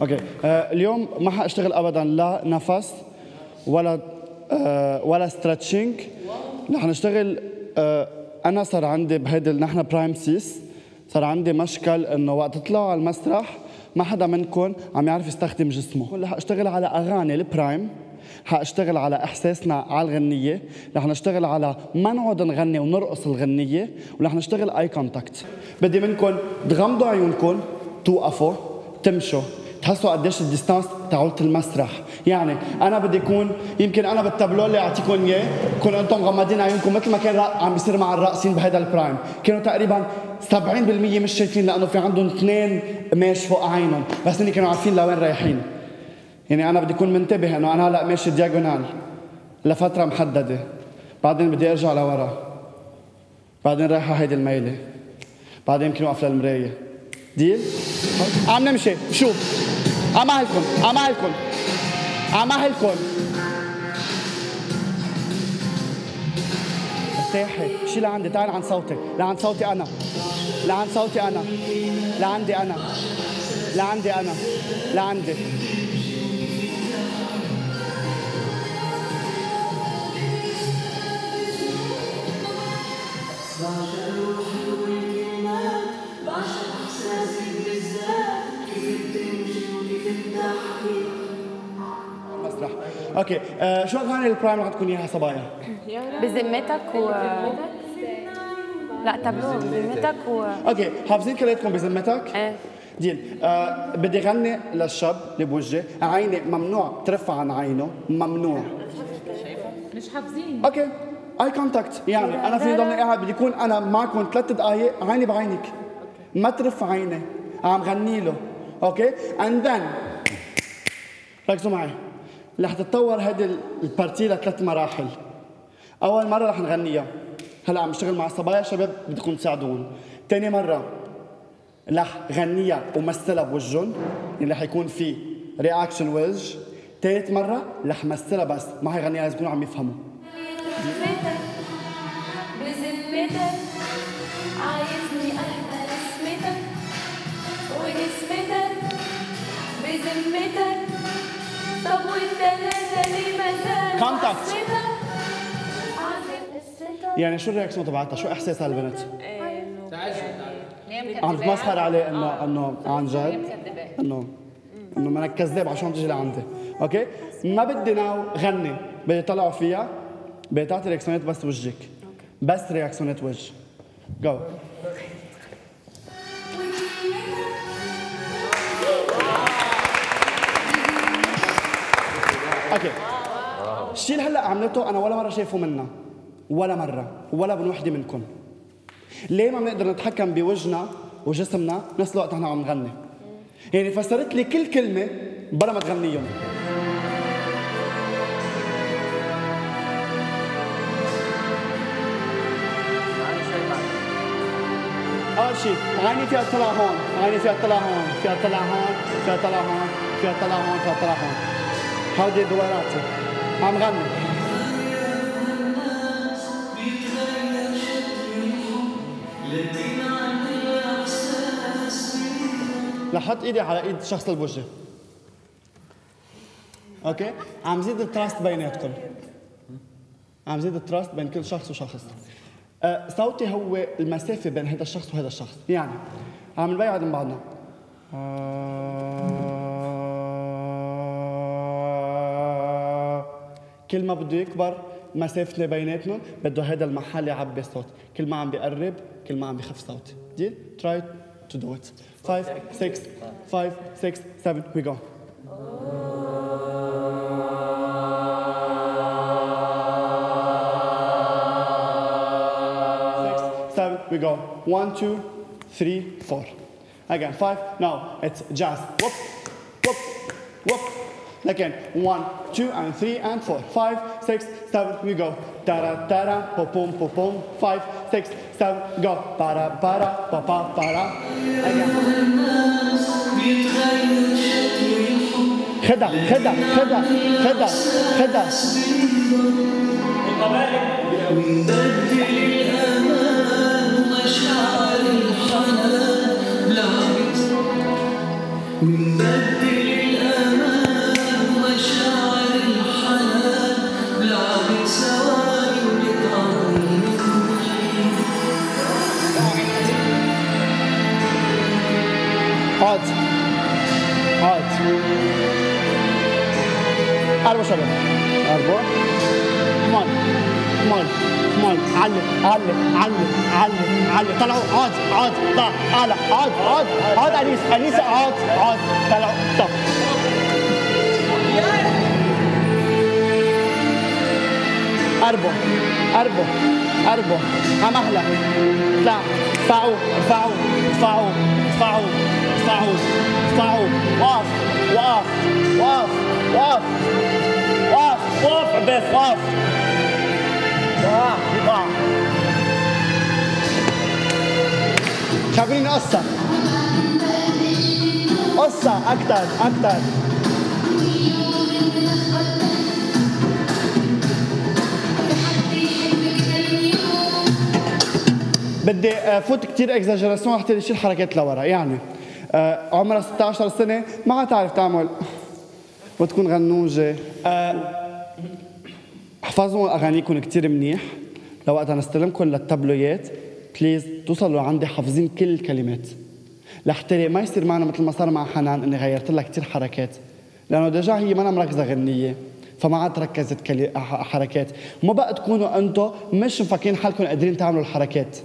okay. آه اليوم ما حأشتغل ابدا لا نفس ولا آه ولا stretching رح نشتغل آه أنا صار عندي بهيدي نحن prime six صار عندي مشكل إنه وقت تطلعوا على المسرح ما حدا منكم عم يعرف يستخدم جسمه. رح أشتغل على أغاني ال prime حأشتغل على إحساسنا على الغنية. رح نشتغل على ما نقعد نغني ونرقص الغنية. ورح نشتغل eye contact بدي منكم تغمضوا عيونكم توقفوا تمشوا. تحسوا قديش ال distance تاعولة المسرح يعني أنا بدي اكون يمكن أنا بالتابلو اللي أعطيكم إياه كون أنتم مغمضين عيونكم مثل ما كان عم بيصير مع الراقصين بهذا ال prime. كانوا تقريبا 70% مش شايفين لأنه في عندهم اثنين قماش فوق عينهم. بس هن كانوا عارفين لوين رايحين. يعني أنا بدي اكون منتبه إنه أنا هلأ ماشي diagonale لفترة محددة. بعدين بدي أرجع لورا. بعدين رايحة هيدي الميلة. بعدين يمكن اوقف للمراية. ديل؟ عم نمشي. شوف عمالكم عمالكم عمالكم ارتاحي شي لعندي. تعال عن صوتي. لعند صوتي أنا. لعند صوتي أنا. لعندي أنا. لعندي أنا. لعندي. مسرح okay آه شو اغاني ال prime رح تكون إياها صبايا؟ بذمتك و لا تابلو بذمتك و okay حافظين كلياتكم بذمتك؟ إيه. deal آه بدي غني للشاب اللي بوجهي. عيني ممنوع ترفع عن عينه ممنوع. مش حافظين. okay eye contact يعني أنا فيني ضلني قاعد بدي اكون أنا معكم ثلاث دقائق عيني بعينك. ما ترفع عيني عم غني له. okay and then ركزوا معي رح تتطور هيدي ال partie لثلاث مراحل. أول مرة رح نغنيها هلا عم بشتغل مع الصبايا شباب بدكم تساعدون ثاني مرة رح غنيها ومثلها بوجهن. يعني رح يكون في reaction وجه. ثالث مرة رح مثلها بس. ما حيغنيها لازم يكونوا عم يفهموا. بذمتك عايزني احمل اسمتك وجسمتك بذمتك طب والتلاتة ليه؟ عازم قصتك يعني شو الرياكشن تبعتها؟ شو احساسها البنت عم تمسخر عليه انه إنه عن جد. انه إنه ما أنا كذاب عشان تجي لعندي. أوكي؟ ما بدي ناو غني. بدي طلعوا فيها. بدي تعطي reactionات بس وجهك. بس reactionات وجه. جو okay. الشيء اللي هلأ عملته أنا ولا مرة شايفه منا. ولا مرة. ولا من وحدة منكم. ليه ما بنقدر نتحكم بوجهنا وجسمنا بنفس الوقت نحن عم نغني؟ يعني فسرت لي كل كلمة بلا ما تغنيهم. أول شيء عيني فيها تطلع هون. عيني فيها تطلع هون. فيها تطلع هون. فيها تطلع هون. فيها تطلع هون. فيها تطلع هون. هودي دوراتي عم غني أحط ايدي على ايد الشخص اللي بوجهي okay عم زيد ال trust بيناتكم عم زيد ال trust بين كل شخص وشخص آه، صوتي هو المسافة بين هذا الشخص وهذا الشخص يعني عم نبيعد من بعضنا آه، كل ما بده يكبر مسافتنا اللي بده هذا المحل يعبي صوت كل ما عم بيقرب كل ما عم بخف صوت ديل تراي تو دو ات 5 6 5 6 7 وي جو We go one, two, three, four. Again, five. Now it's jazz. Whoop, whoop, whoop. Again, one, two, and three, and four. Five, six, seven, we go. Da da da da, po pum po pum. Five, six, seven, go. Ba da ba da, pa pa pa da. Again. خدع خدع خدع خدع خدع نبدل اربو شباب اربو كمان كمان كمان علق علق علق علق علق طلعوا. عاد عاد. طلع اعلى عاد عاد. عاد أنيس أنيس عاد عاد. طلعوا. طب. اربو اربو اربو عم أهلا. اطلع ارفعوا ارفعوا ارفعوا ارفعوا ارفعوا ارفعوا وقف وقف وقف وقف وقف وقف وقف خبريني قصة. أكتر أكتر. بدي آه، فوت كثير exagération حتى يشيل حركات لورا. يعني آه، عمرها 16 سنة ما تعرف تعمل. وتكون غنوجة. آه، احفظوا أغانيكم كثير منيح. لوقت نستلمكم لل tableauيات please توصلوا عندي حافظين كل الكلمات. لحتى ما يصير معنا مثل ما صار مع حنان إني غيرت لها كثير حركات. لأنه déjà هي ما مركزة غنية فما عاد ركزت. حركات. وما بقى تكونوا أنتم مش مفكرين حالكم قادرين تعملوا الحركات.